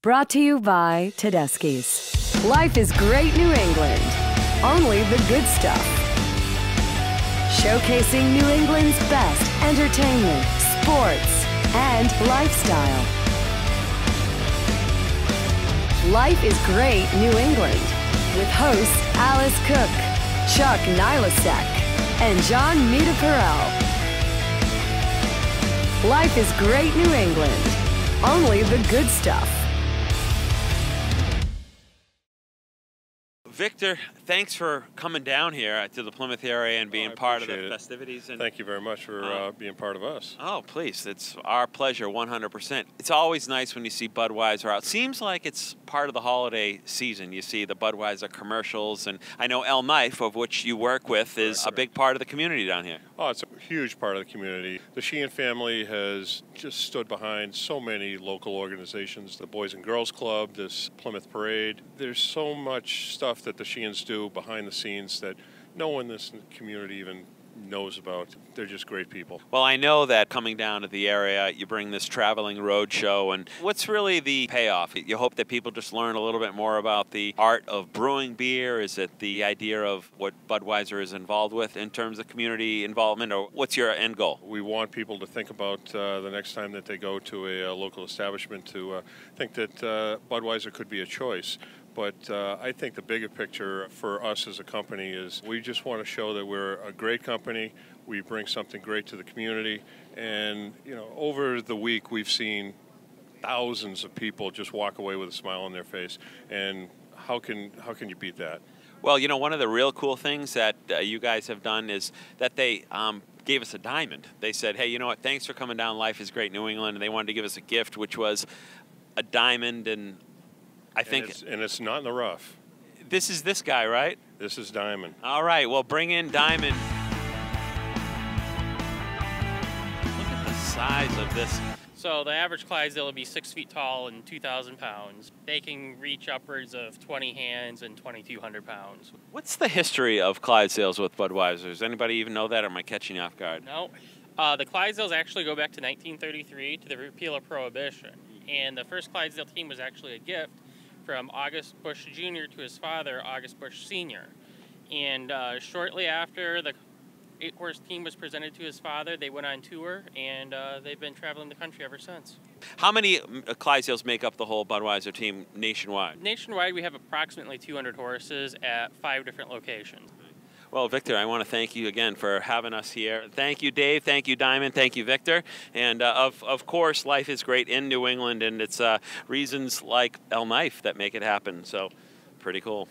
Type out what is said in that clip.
Brought to you by Tedeschi's. Life is great New England. Only the good stuff. Showcasing New England's best entertainment, sports, and lifestyle. Life is Great New England with hosts Alice Cook, Chuck Nilosek, and John Mita Perel. Life is Great New England. Only the good stuff. Victor, thanks for coming down here to the Plymouth area and being I part of the it. festivities. And Thank you very much for Uh, uh, being part of us. Oh, please. It's our pleasure, 100%. It's always nice when you see Budweiser out. Seems like it's part of the holiday season. You see the Budweiser commercials, and I know L. Knife, of which you work with, is a big part of the community down here. Oh, it's a huge part of the community. The Sheehan family has just stood behind so many local organizations the Boys and Girls Club, this Plymouth Parade. There's so much stuff that the Sheehans do behind the scenes that no one in this community even knows about. They're just great people. Well, I know that coming down to the area, you bring this traveling road show, and what's really the payoff? You hope that people just learn a little bit more about the art of brewing beer. Is it the idea of what Budweiser is involved with in terms of community involvement, or what's your end goal? We want people to think about uh, the next time that they go to a, uh local establishment to uh, think that uh, Budweiser could be a choice. But uh, I think the bigger picture for us as a company is we just want to show that we're a great company. We bring something great to the community, and you know, over the week we've seen thousands of people just walk away with a smile on their face. And how can how can you beat that? Well, you know, one of the real cool things that uh, you guys have done is that they um, gave us a diamond. They said, hey, you know what, thanks for coming down. Life is Great New England. And they wanted to give us a gift, which was a diamond. And I think and it's, and it's not in the rough. this is this guy, right? This is diamond. All right, well, bring in Diamond. Look at the size of this. So the average Clydesdale will be six feet tall and 2,000 pounds. They can reach upwards of 20 hands and 2,200 pounds. What's the history of Clydesdales with Budweiser? Does anybody even know that, or am I catching you off guard? No, uh, the Clydesdales actually go back to 1933 to the repeal of Prohibition. And the first Clydesdale team was actually a gift from August Busch Jr. to his father, August Busch Sr. And uh, shortly after the eight horse team was presented to his father, they went on tour and uh, they've been traveling the country ever since. How many Clydesdales make up the whole Budweiser team nationwide? Nationwide, we have approximately 200 horses at five different locations. Well, Victor, I want to thank you again for having us here. Thank you, Dave. Thank you, Diamond. Thank you, Victor. And uh, of, of course, life is great in New England, and it's uh, reasons like L. Knife that make it happen. So, pretty cool.